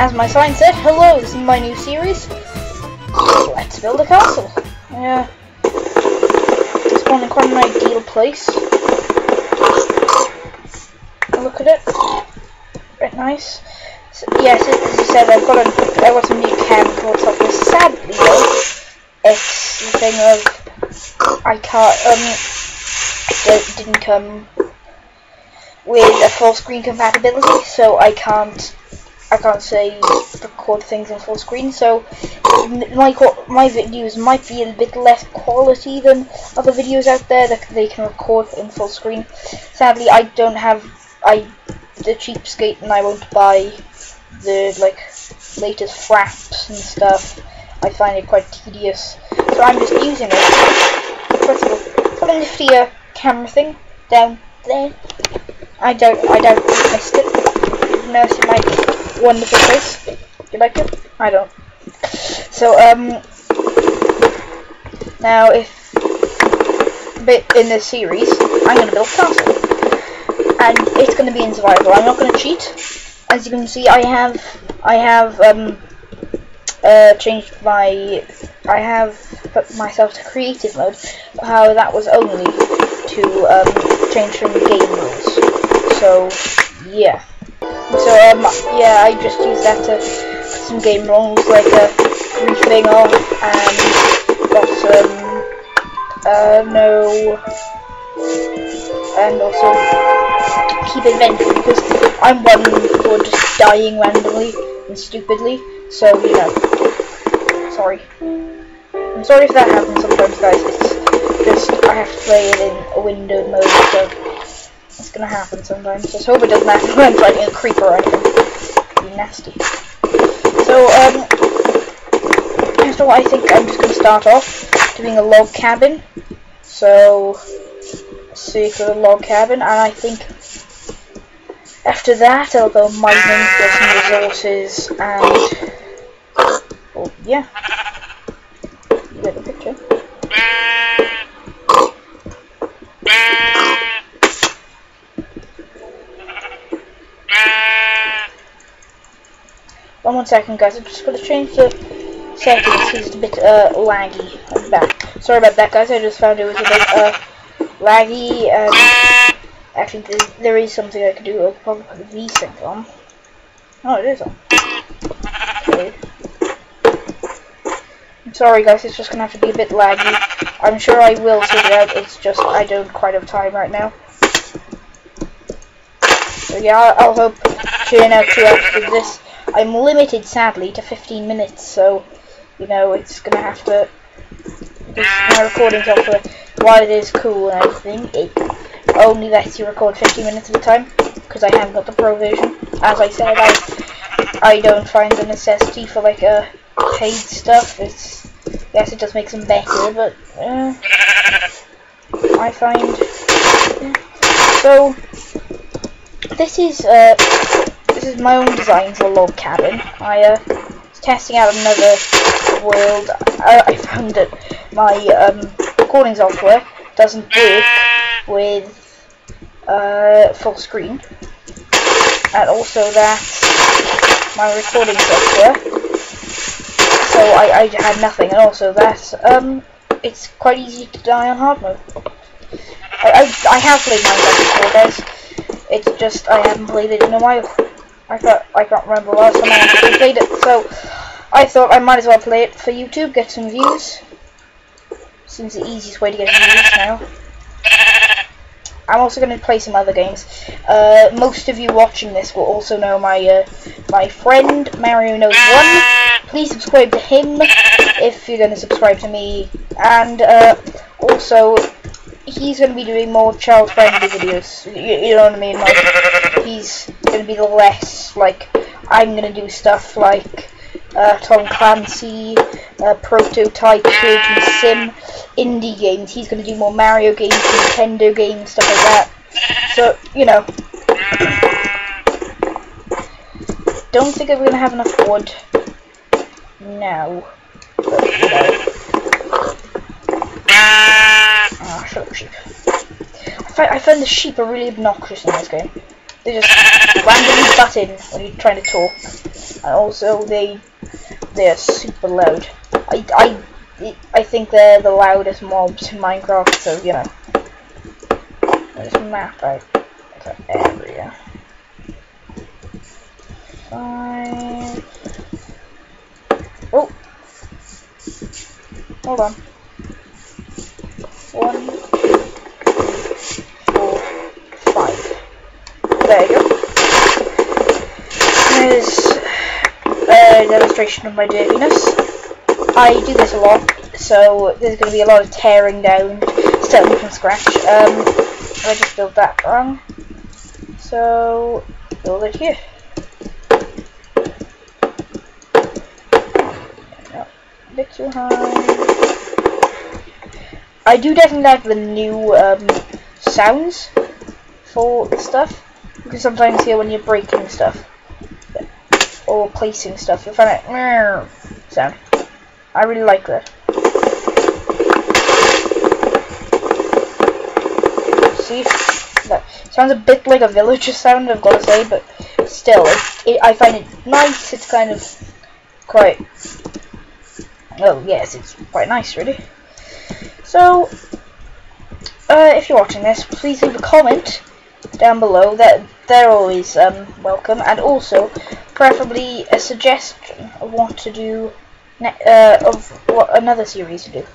as my sign said, hello, this is my new series. Let's build a castle. Yeah. One in quite an ideal place. Look at it. Very nice. So, yes, as you said, I've got a, I got some new camera software. Sadly, though, it's the thing of I can't um didn't come with a full screen compatibility, so I can't I can't say record things in full screen. So my my videos might be a bit less quality than other videos out there that they can record in full screen. Sadly, I don't have I the cheapskate, and I won't buy the like latest fraps and stuff. I find it quite tedious, so I'm just using it. First of all, put a nifty uh, camera thing down there. I don't, I don't missed it. Nurse in my wonderful place. You like it? I don't. So um, now if bit in this series, I'm gonna build a castle, and it's gonna be in survival. I'm not gonna cheat. As you can see, I have, I have um, uh, changed my, I have put myself to creative mode. How that was only to um, change from game rules. So yeah. So um yeah, I just used that to some game rules like a griefing off and got some uh no and also keep inventory because I'm one for just dying randomly and stupidly. So you know, sorry. I'm sorry if that happens sometimes, guys. It's just I have to play it in a windowed mode, so gonna happen sometimes. Just hope it doesn't happen when I'm a creeper or anything. Be nasty. So, um, first of all, I think I'm just gonna start off doing a log cabin. So, see for the log cabin, and I think after that I'll go mining for some resources and, well, yeah. One guys. I'm just going to change the settings. It's a bit uh, laggy. I'm back. Sorry about that, guys. I just found it was a bit uh, laggy. And actually, there is something I can do. I can probably put the V-Sync on. Oh, it is on. Okay. I'm sorry, guys. It's just going to have to be a bit laggy. I'm sure I will sort it out. It's just I don't quite have time right now. So yeah, I'll, I'll hope churn out of this. I'm limited, sadly, to 15 minutes, so, you know, it's going to have to... My recording software, while it is cool and everything, it only lets you record 15 minutes at a time, because I haven't got the pro version. As I said, I, I don't find the necessity for, like, a uh, paid stuff. It's, yes, it does make them better, but, uh, I find... Yeah. So, this is, uh, this is my own design for a log cabin. I uh, was testing out another world. I, I found that my um, recording software doesn't work with uh, full screen, and also that my recording software. So I, I had nothing, and also that um, it's quite easy to die on hard mode. I, I, I have played Minecraft before. It's just I haven't played it in a while. I thought I can't remember last time I actually played it, so I thought I might as well play it for YouTube, get some views. Seems the easiest way to get views now. I'm also going to play some other games. Uh, most of you watching this will also know my uh, my friend Mario Knows One. Please subscribe to him if you're going to subscribe to me, and uh, also he's going to be doing more child-friendly videos. You, you, know what I mean? Like he's to be the less like I'm to do stuff like uh, Tom Clancy, uh, Prototype, Surgeon Sim, indie games. He's to do more Mario games, Nintendo games, stuff like that. So you know, don't think I'm to have enough wood now. But, you know. Ah, shut up, sheep. I I find the sheep are really obnoxious in this game. They just randomly butt in when you're trying to talk, and also they they're super loud. I I I think they're the loudest mobs in Minecraft, so you know. A map out the area. Five. Oh. Hold on. One, four, five. There you go. There's a demonstration of my dirtiness. I do this a lot, so there's going to be a lot of tearing down, starting from scratch. Um, I just built that wrong. So, build it here. No, a bit too high. I do definitely like the new um, sounds for the stuff. You can sometimes hear when you're breaking stuff or placing stuff. You find that sound. I really like that. See, that sounds a bit like a villager sound. I've got to say, but still, it, it, I find it nice. It's kind of quite. Oh yes, it's quite nice, really. So, uh, if you're watching this, please leave a comment down below. That they're always um, welcome, and also preferably a suggestion of what to do, uh, of what another series to do.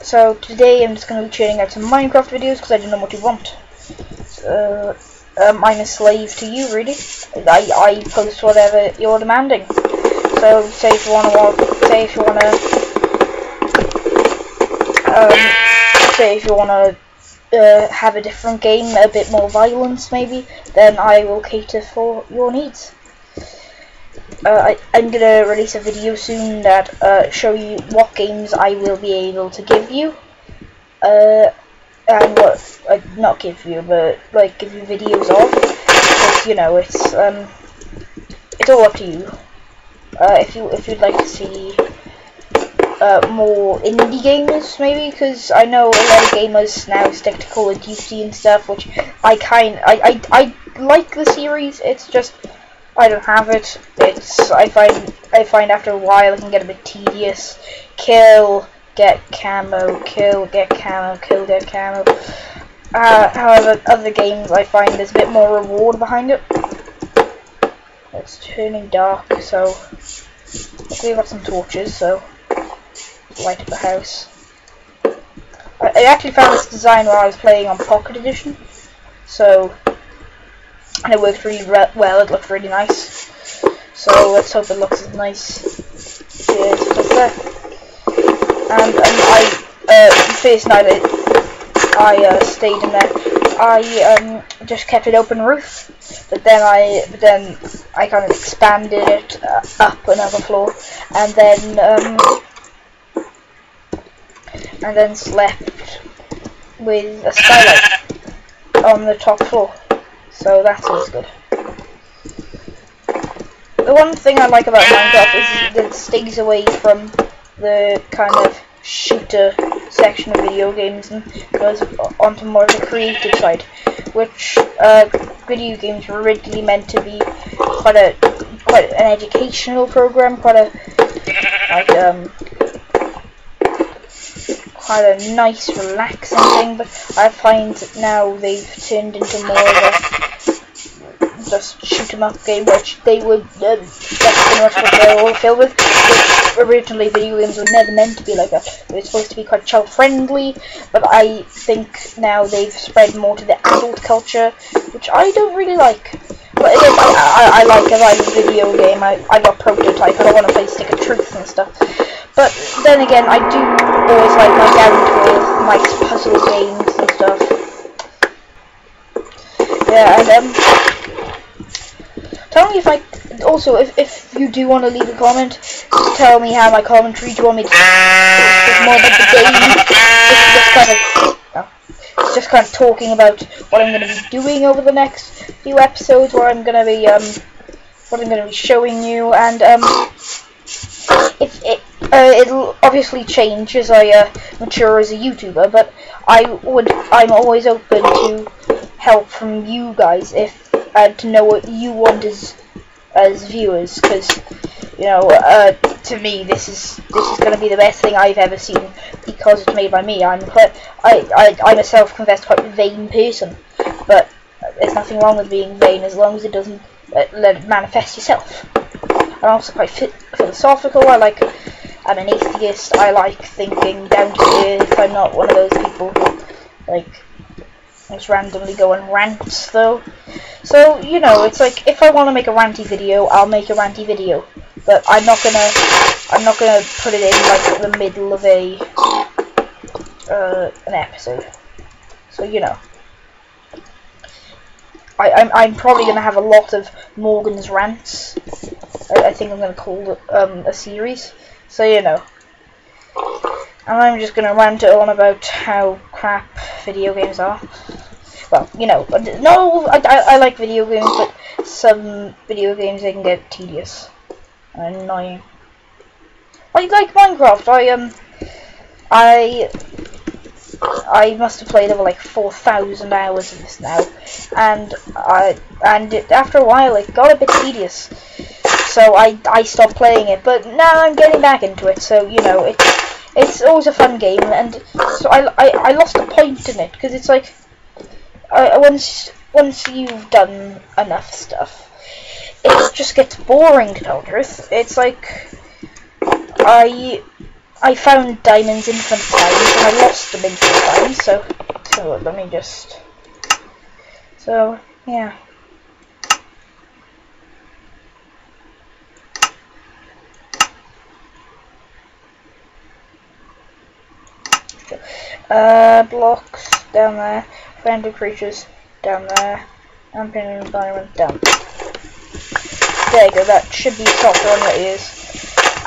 So today I'm just going to be churning out some Minecraft videos because I don't know what you want. Uh, I'm a slave to you, really. I, I post whatever you're demanding. So say if you want to, say if you want to um, say if you want to uh, have a different game, a bit more violence maybe, then I will cater for your needs. Uh, I, am gonna release a video soon that uh, show you what games I will be able to give you, uh, and what not give you, but like give you videos of. You know it's um, it's all up to you. Uh, if you if you'd like to see uh, more indie gamers, maybe, because I know a lot of gamers now stick to Call of Duty and stuff, which I kind, I, I, I like the series. It's just I don't have it. It's I find I find after a while it can get a bit tedious. Kill, get camo, kill, get camo, kill, get camo. Uh, however, other games I find there's a bit more reward behind it. It's turning dark, so we've got some torches, so light up the house. I, actually found this design while I was playing on Pocket Edition, so and it worked really well. It looked really nice. So let's hope it looks as nice as it there. And, and I, uh, first night I, I uh, stayed in there, I um, just kept it open roof. But then I, but then I kind of expanded it uh, up another floor, and then um, and then slept with a skylight on the top floor. So that's always good. The one thing I like about Minecraft is that it stays away from the kind of shooter section of video games and goes onto more of the creative side, which uh, video games were originally meant to be quite a quite an educational program, quite a like um quite a nice, relaxing thing, but I find that now they've turned into more of a just shoot 'em up game, which they would. Uh, that's pretty much what they're all filled with. Which originally video games were never meant to be like that. They were supposed to be quite child friendly, but I think now they've spread more to the adult culture, which I don't really like. But it is, I, I, I like a video game. I, I got prototype. I don't want to play Stick of Truth and stuff. But then again, I do always like my down my puzzle games and stuff. Yeah, and um, tell me if I also if if you do want to leave a comment, tell me how my commentary. Do you want me to more about the game? Just, just kind of. Oh, just kind of talking about what I'm going to be doing over the next few episodes, where I'm going to be um, what I'm going to be showing you, and um, if it uh, it'll obviously change as I uh, mature as a YouTuber, but I would I'm always open to help from you guys if uh, to know what you want as as viewers because you know uh, to me this is this is going to be the best thing I've ever seen because it's made by me. I'm quite I, I I'm a self-confessed quite vain person but there's nothing wrong with being vain as long as it doesn't uh, manifest yourself. I'm also quite philosophical. I like I'm an atheist. I like thinking down to earth. I'm not one of those people who like just randomly go and rant though. So, you know, it's like if I want to make a ranty video, I'll make a ranty video. But I'm not gonna I'm not gonna put it in like the middle of a uh, an episode. So you know. I, I'm, I'm probably to have a lot of Morgan's rants. I, I think I'm to call it um, a series. So, you know. And I'm just to rant on about how crap video games are. Well, you know, no, I, I, I like video games, but some video games they can get tedious annoying. I like Minecraft. I um, I I must have played over like 4,000 hours of this now, and I and it, after a while it got a bit tedious, so I I stopped playing it. But now I'm getting back into it, so you know it it's always a fun game, and so I I, I lost a point in it because it's like uh, once once you've done enough stuff, it just gets boring to tell truth. It's like I I found diamonds infinite times and I lost them infinite times. So so let me just so yeah. Uh, blocks down there. Random creatures down there. Ambient environment down. There you go, that should be softer on your ears.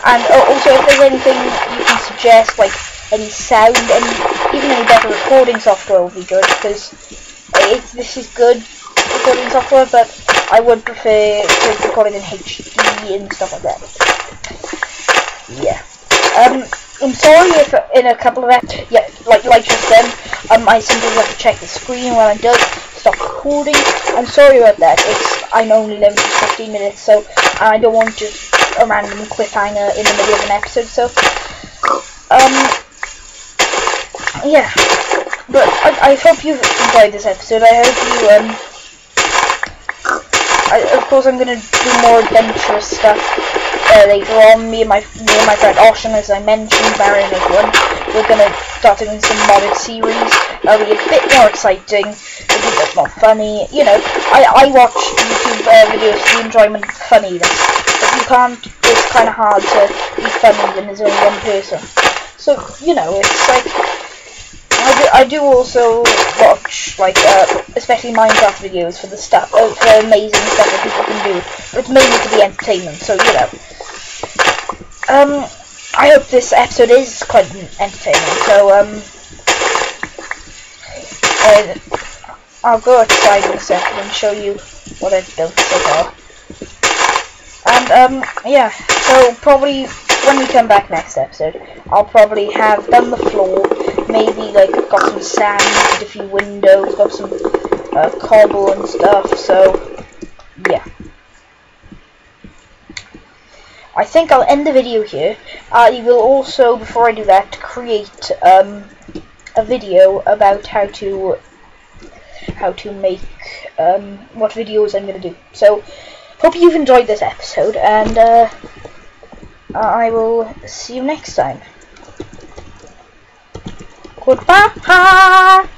And uh, also, if there's anything you can suggest, like any sound, any even any better recording software would be good, because this is good recording software, but I would prefer to record it in HD and stuff like that. Yeah. Um, I'm sorry if in a couple of yeah, like like just then, um, I simply have to check the screen when I do stop recording. I'm sorry about that. It's I'm only limited to 15 minutes, so I don't want just a random cliffhanger in the middle of an episode. So, um, yeah. But I, I hope you've enjoyed this episode. I hope you um. I, of course, I'm gonna do more adventurous stuff uh, later on. Me and my me and my friend Ocean, as I mentioned, Marion is one. We're gonna start doing some modded series. That'll be a bit more exciting, a bit more funny. You know, I I watch YouTube uh, videos to enjoy my funniness, but you can't. It's kind of hard to be funny when there's only one person. So you know, it's like I do, I do also watch, like, uh, especially Minecraft videos for the stuff, uh, for amazing stuff that people can do. But it's mainly to be entertainment, so, you know. Um, I hope this episode is quite entertaining, so, um, uh, I'll go outside in a second and show you what I've built so far. And, um, yeah, so probably when we come back next episode, I'll probably have done the floor, maybe like got some sand, a few windows, got some uh, cobble and stuff. So yeah. I think I'll end the video here. I will also, before I do that, create um, a video about how to how to make um, what videos I'm going to do. So, hope you've enjoyed this episode, and uh, I will see you next time. Goodbye.